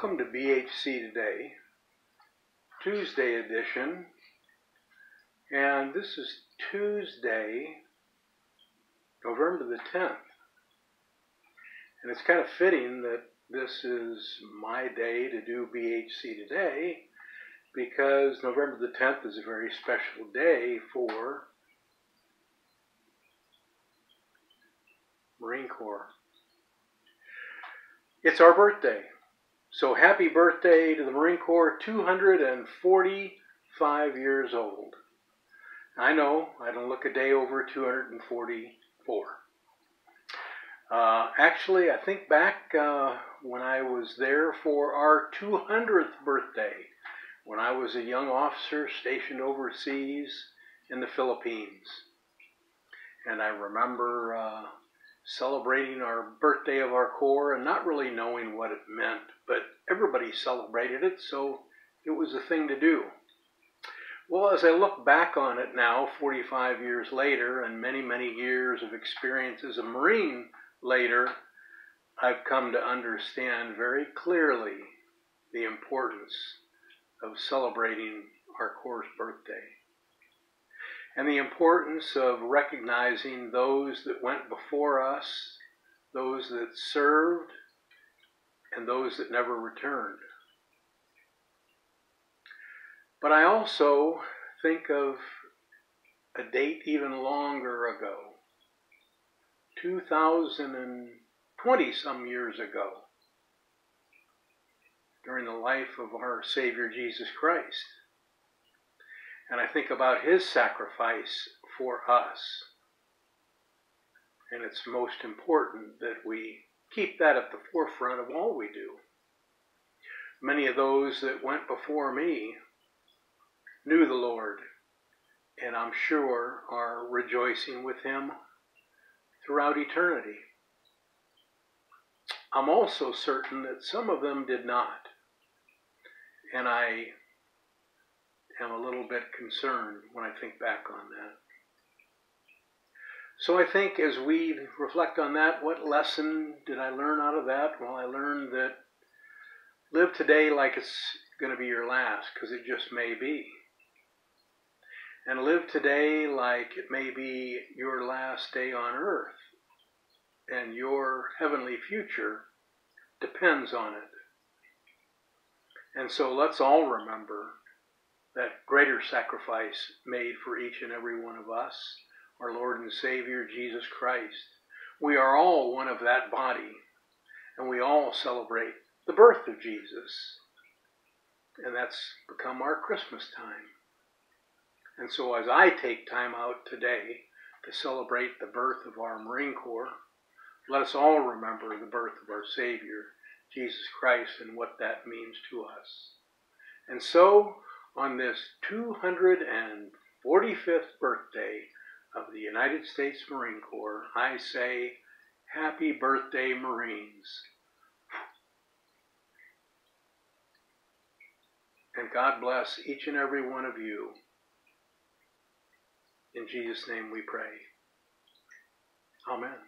Welcome to BHC Today, Tuesday edition, and this is Tuesday, November the 10th. And it's kind of fitting that this is my day to do BHC Today because November the 10th is a very special day for Marine Corps. It's our birthday. So happy birthday to the Marine Corps, 245 years old. I know, I don't look a day over 244. Uh, actually, I think back uh, when I was there for our 200th birthday, when I was a young officer stationed overseas in the Philippines. And I remember uh, celebrating our birthday of our Corps and not really knowing what it meant, but everybody celebrated it, so it was a thing to do. Well, as I look back on it now, 45 years later, and many, many years of experience as a Marine later, I've come to understand very clearly the importance of celebrating our Corps' birthday and the importance of recognizing those that went before us, those that served, and those that never returned. But I also think of a date even longer ago, 2020 some years ago, during the life of our Savior Jesus Christ. And I think about his sacrifice for us. And it's most important that we keep that at the forefront of all we do. Many of those that went before me knew the Lord, and I'm sure are rejoicing with him throughout eternity. I'm also certain that some of them did not. And I am a little bit concerned when I think back on that. So I think as we reflect on that, what lesson did I learn out of that? Well, I learned that live today like it's going to be your last, because it just may be. And live today like it may be your last day on earth, and your heavenly future depends on it. And so let's all remember that greater sacrifice made for each and every one of us, our Lord and Savior Jesus Christ. We are all one of that body, and we all celebrate the birth of Jesus. And that's become our Christmas time. And so, as I take time out today to celebrate the birth of our Marine Corps, let us all remember the birth of our Savior, Jesus Christ, and what that means to us. And so, on this 245th birthday of the United States Marine Corps, I say, Happy birthday, Marines. And God bless each and every one of you. In Jesus' name we pray. Amen.